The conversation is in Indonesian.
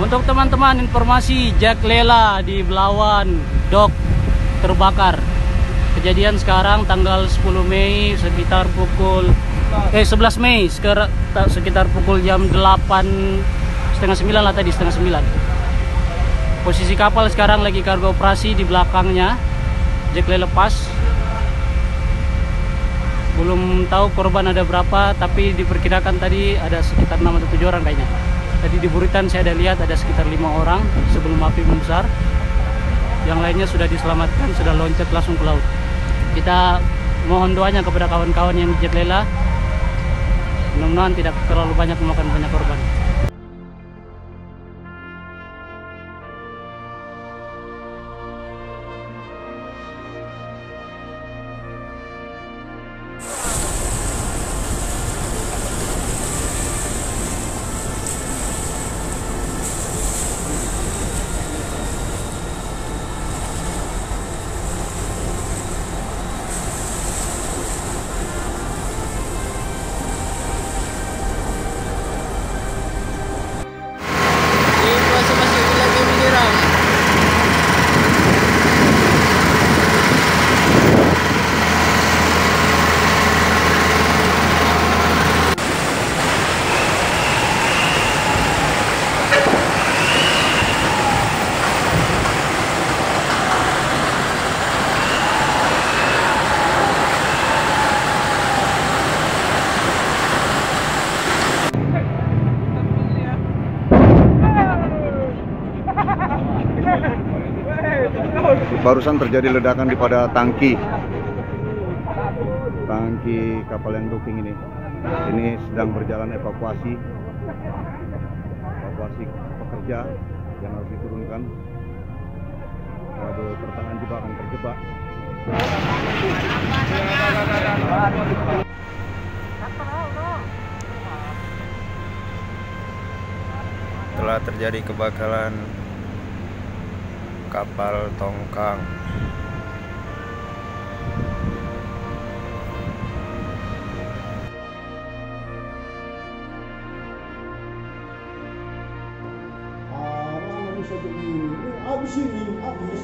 Untuk teman-teman informasi Jack Lela di Belawan Dok terbakar. Kejadian sekarang tanggal 10 Mei sekitar pukul eh 11 Mei sekitar, pukul jam 8 setengah 9 lah tadi setengah 9. Posisi kapal sekarang lagi kargo operasi di belakangnya. Jack Lela lepas. Belum tahu korban ada berapa tapi diperkirakan tadi ada sekitar 6 atau 7 orang kayaknya. Tadi di Buritan saya ada lihat ada sekitar lima orang sebelum api membesar. Yang lainnya sudah diselamatkan, sudah loncat langsung ke laut. Kita mohon doanya kepada kawan-kawan yang di Lela. Mudah-mudahan tidak terlalu banyak memakan banyak korban. Barusan terjadi ledakan di pada tangki. Tangki kapal yang docking ini. Ini sedang berjalan evakuasi. Evakuasi pekerja yang harus diturunkan. Waduh pertahanan juga akan terjebak. Telah terjadi kebakaran kapal tongkang Ah, ini, habis ini, habis.